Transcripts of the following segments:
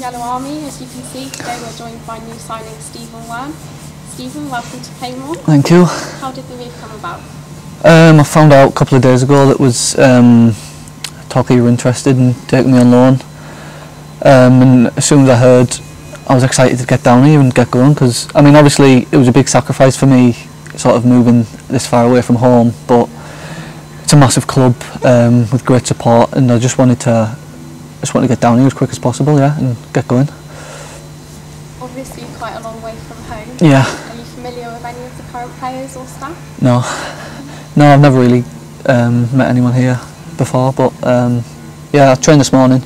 Yellow Army. As you can see, today we're joined by new signing Stephen Wearne. Stephen, welcome to Plainmoor. Thank you. How did the move come about? Um, I found out a couple of days ago that was um, Torquay were interested in taking me on loan. Um, and as soon as I heard, I was excited to get down here and get going because, I mean, obviously it was a big sacrifice for me sort of moving this far away from home, but it's a massive club um, with great support and I just wanted to just want to get down here as quick as possible, yeah, and get going. Obviously, quite a long way from home. Yeah. Are you familiar with any of the current players or staff? No, no, I've never really um, met anyone here before, but um, yeah, I trained this morning.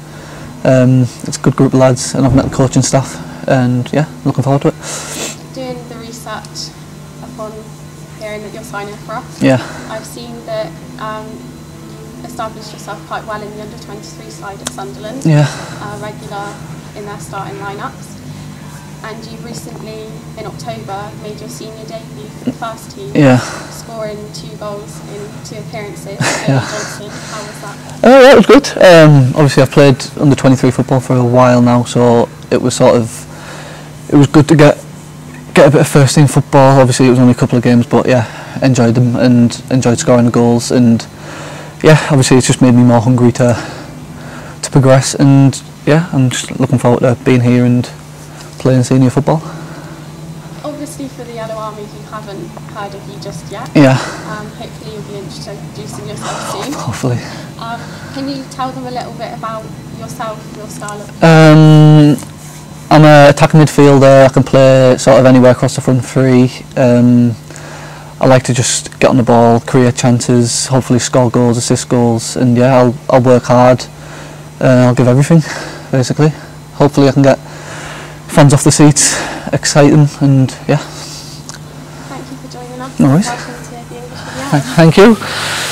Um, it's a good group of lads, and I've met the coaching staff, and yeah, looking forward to it. Doing the research upon hearing that you're signing for us, Yeah, I've seen that um, established yourself quite well in the under 23 side at Sunderland. yeah, uh, regular in their starting lineups. And you recently, in October, made your senior debut for the first team, yeah. scoring two goals in two appearances. Yeah. Johnson, how was that? Oh, yeah, it was good. Um, obviously, I've played under 23 football for a while now, so it was sort of it was good to get get a bit of first team football. Obviously, it was only a couple of games, but yeah, enjoyed them and enjoyed scoring the goals. And yeah, obviously, it's just made me more hungry to to progress. And yeah, I'm just looking forward to being here and playing senior football. Obviously, for the Yellow Army who haven't heard of you just yet, Yeah, um, hopefully you'll be interested in introducing yourself soon. hopefully. Um, can you tell them a little bit about yourself, your style of Um, I'm a attacking midfielder. I can play sort of anywhere across the front three. Um, I like to just get on the ball, create chances, hopefully score goals, assist goals, and yeah, I'll I'll work hard. Uh, I'll give everything, basically. Hopefully, I can get fans off the seats, excite them, and yeah. Thank you for joining us. No worries. Welcome to the English Video. Thank you.